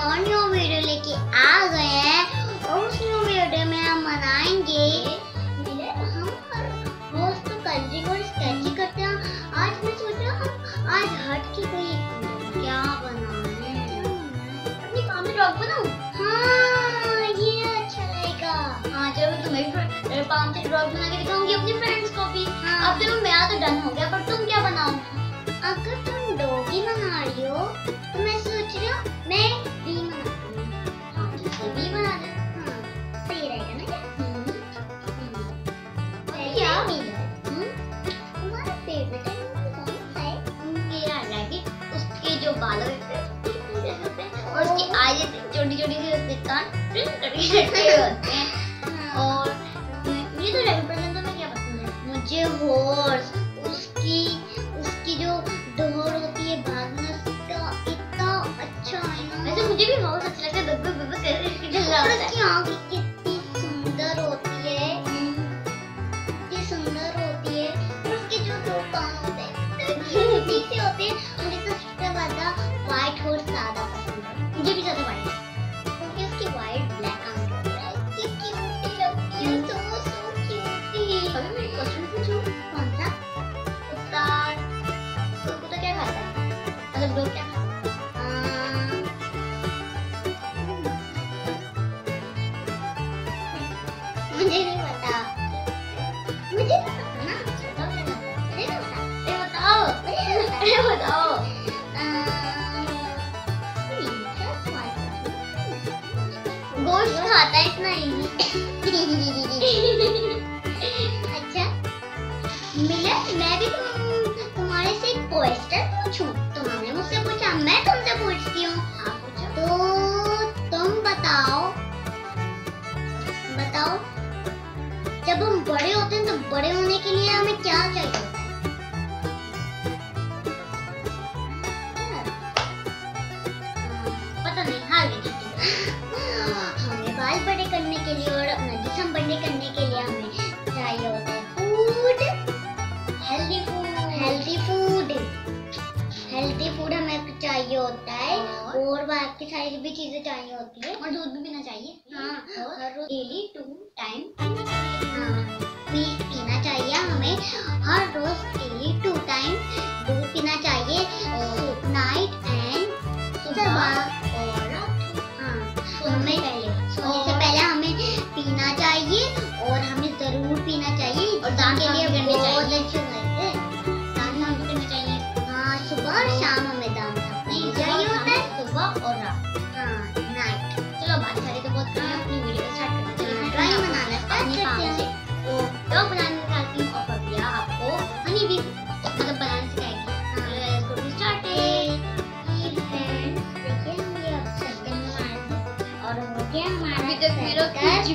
एक और new video लेके आ गए हैं? और उस न्यू वीडियो में हम मनाएँगे हम रोज तो कलरिंग और स्केचिंग करते हैं। आज मैं सोच रहा आज हट के कोई क्या बनाएँ? अपनी काम डॉग बनाऊँ? हाँ ये अच्छा लगेगा। हाँ तुम्हें पाम से ड्रॉग बना के दिखाऊँगी अपनी फ्रेंड्स को भी। हाँ। अब देखो मेरा तो डन हो गया पर तुम क्या बनाओ? अगर तुम डॉगी बना रही हो तो मैं Namaste. है अच्छा मिला मैं भी तुम तुम्हारे से एक क्वेश्चन पूछूँ? तुमने मुझसे पूछा मैं तुमसे पूछती हूँ। तो तुम बताओ बताओ जब हम बड़े होते हैं तो बड़े होने के लिए हमें क्या चाहिए? सारी भी चीज़ें चाहिए होती है। और दूध भी पीना चाहिए। हाँ। और डेली टू टाइम पीना चाहिए हमें। हर रोज डेली टू टाइम दूध पीना चाहिए। नाइट एंड सुबह और रात। हाँ हमें सोने से पहले हमें पीना चाहिए और हमें ज़रूर पीना चाहिए। और दांत के लिए बहुत। अच्छे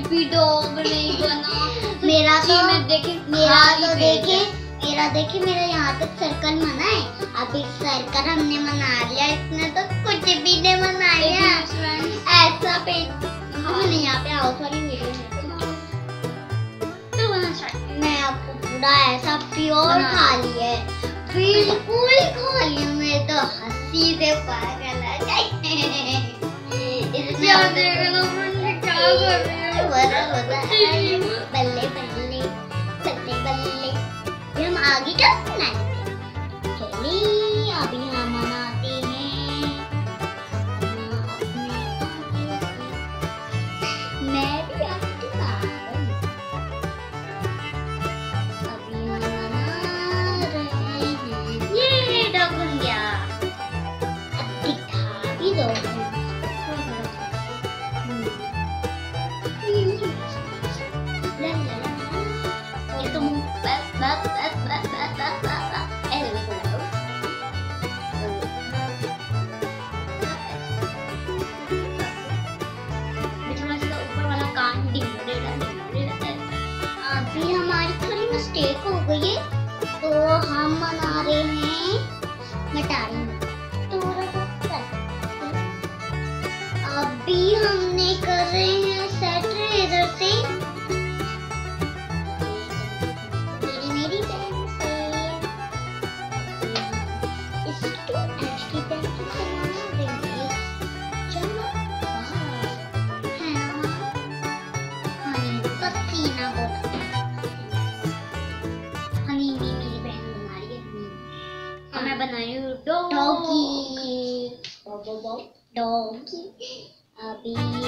भी डॉग नहीं बना। मेरा तो मैं देखे मेरा तो देखे मेरा देखे मेरा यहाँ तक सर्कल बना है। अभी सर्कल हमने बना लिया इसने तो कुछ भी नहीं Yes, ऐसा पेज हमने यहाँ पे हाउस वाली वीडियो start. मैं आपको पूरा ऐसा प्योर खाली है। बिल्कुल खाली है। मैं तो हँसी से पागल आ गई। इसमें क्या कर रहे बल्ले बल्ले बल्ले बल्ले। हम आगे क्या सुनाएँगे चलिए अभी मटारी रही हूँ अभी हमने कर रहे हैं सेट इधर से। Bobo Donkey, a bee.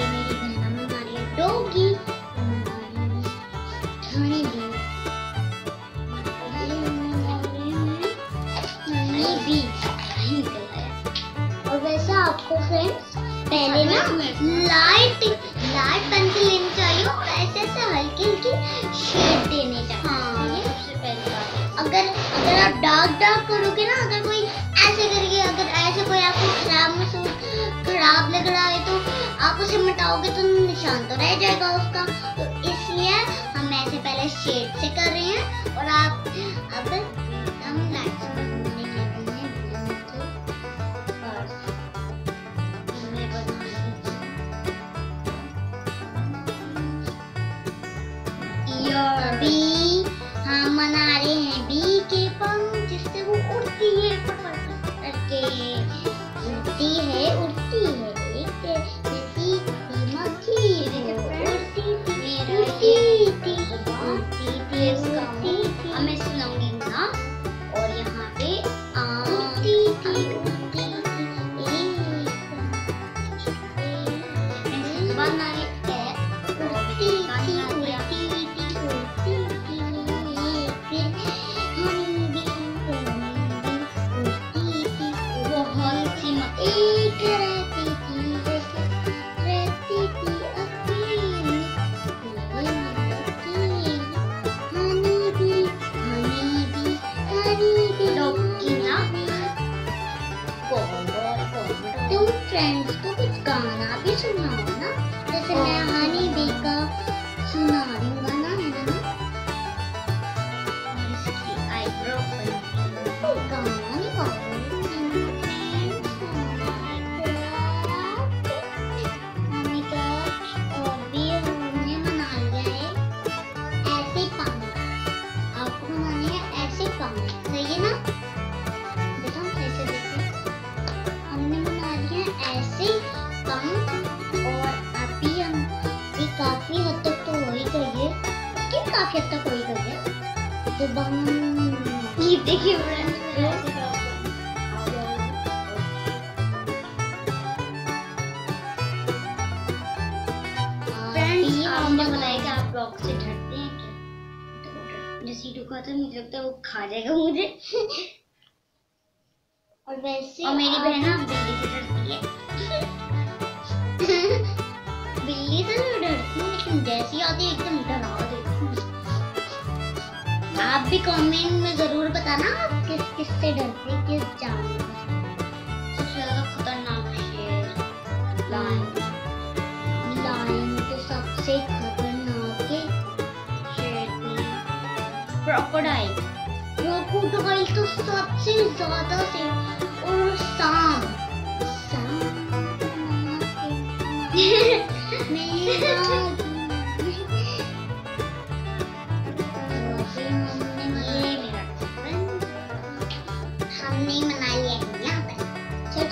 रह जाएगा उसका तो इसलिए हम ऐसे पहले शेड से कर रहे हैं और आप अब हम लाइट से अभी हम मना रहे हैं बी के पंख, जिससे वो उड़ती है उड़ती है उड़ती है। हमने बनाएगा लगता वो खा जाएगा मुझे। और वैसे और मेरी बहन ना बिल्ली से डरती है। बिल्ली से तो डरती है लेकिन जैसी आती है एकदम डरा आप भी कमेंट में ज़रूर बताना आप किस किस से। डरते किस जानवर सबसे खतरनाक क्रोकोडाइल तो सबसे ज़्यादा से और सांप। सांप तो मेरा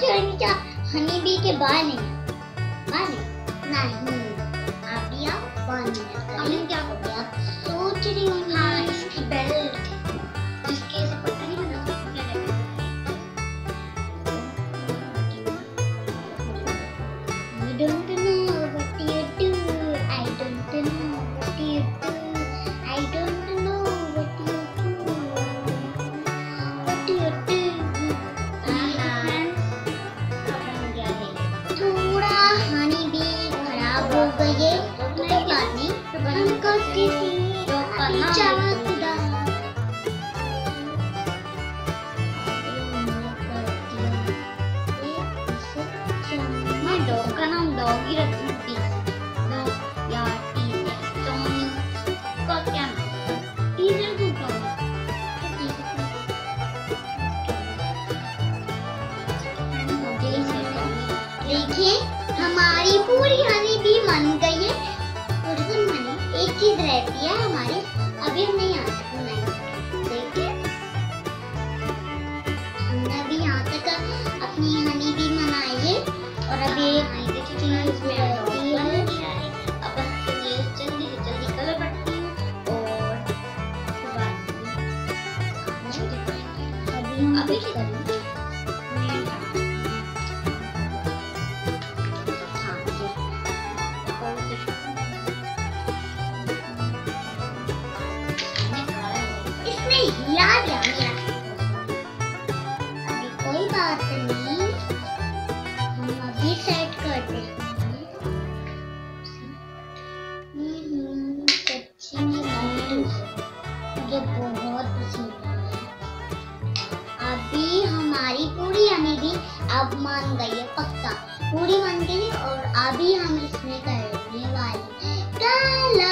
कर्मी क्या हनी बी के बाल हैं अपने डॉग का नाम डॉगी डॉग या टीचर टॉमी का क्या नाम टीचर को देखिए हमारी पूरी हनी भी मन गई है। और मन, एक चीज़ रहती है अभी हम अभी कुछ करेंगे पूरी हनी भी अब मान गई है पक्का। पूरी मान गई है और अभी हम इसमें करने वाले कलर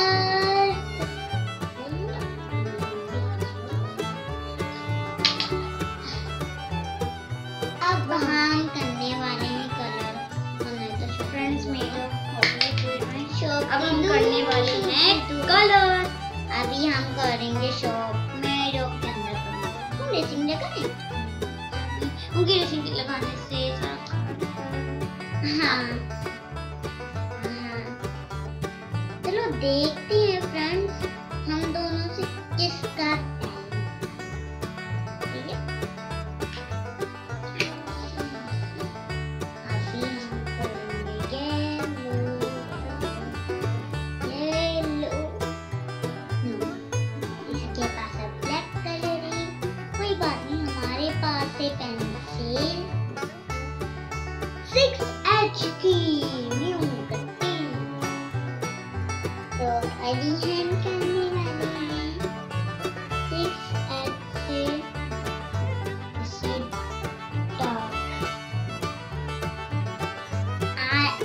अब हम करने वाले हैं कलर तो फ्रेंड्स मेरे शॉप अब हम करने वाले हैं कलर अभी हम करेंगे शॉप में के अंदर करेंगे। हम उनकी लगाने से हाँ। हाँ। चलो देखते हैं फ्रेंड्स हम दोनों से किसका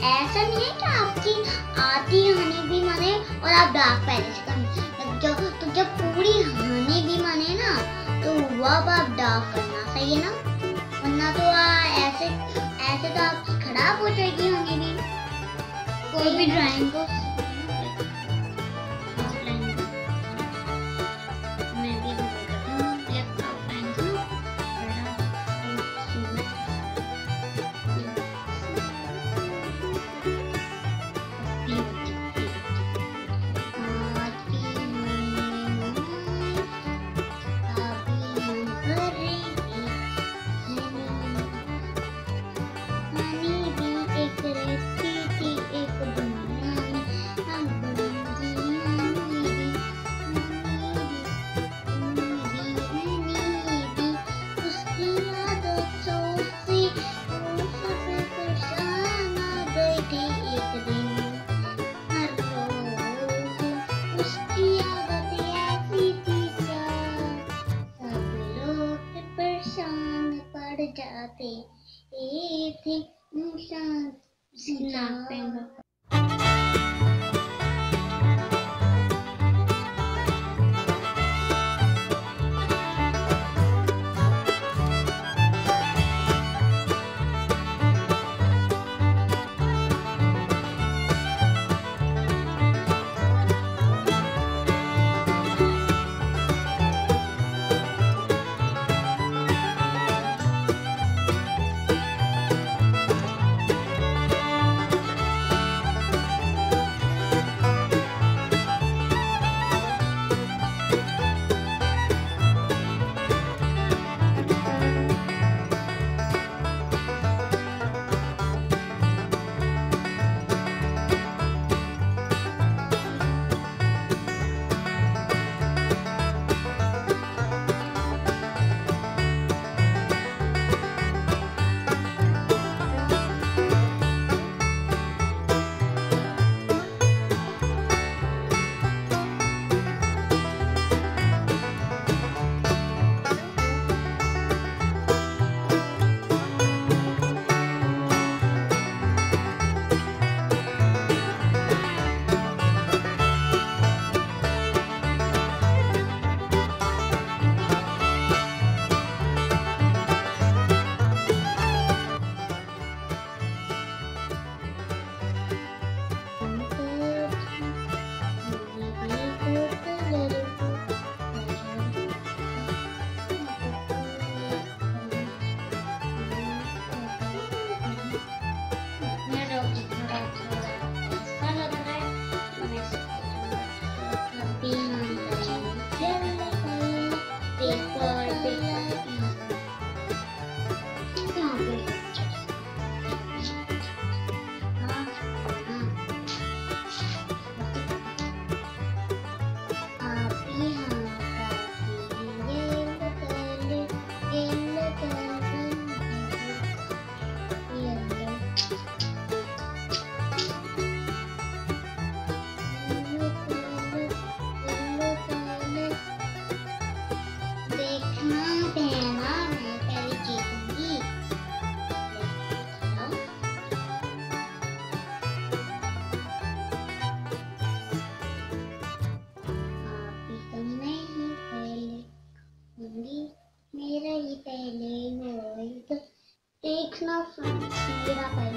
ऐसा नहीं है कि आपकी आधी हनी भी माने और आप डार्क पैलेस कर जब तो जब पूरी हानि भी माने ना तो वह आप डार्क करना सही है ना? वरना तो आ, ऐसे ऐसे तो आपकी खराब हो जाएगी हनी भी। कोई भी ड्राइंग को te e te musa zina pemba Knopf not wieder bei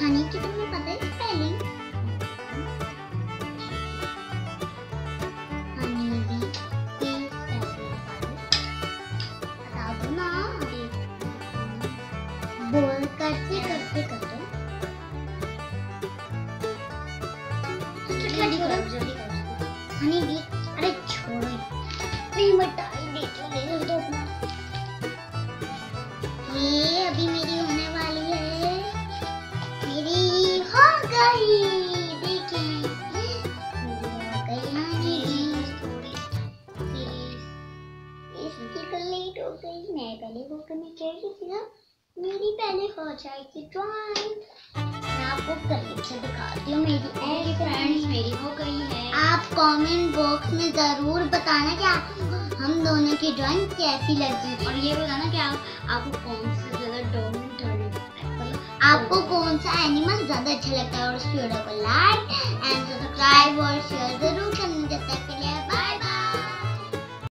honey मेरी पहले हो जाएगी ड्राइंग। मैं आपको करके दिखाती हूँ मेरी मेरी फ्रेंड्स मेरी हो गई है। आप कमेंट बॉक्स में ज़रूर बताना कि आप हम दोनों की ड्राइंग कैसी लगी। और ये बताना कि आप, आपको कौन सा ज़्यादा डोमिनेट लगता आपको कौन सा एनिमल ज़्यादा अच्छा लगता है? और इस वीडियो को लाइक एंड सब्सक्राइब और शेयर ज़रूर करना जब तक के लिए।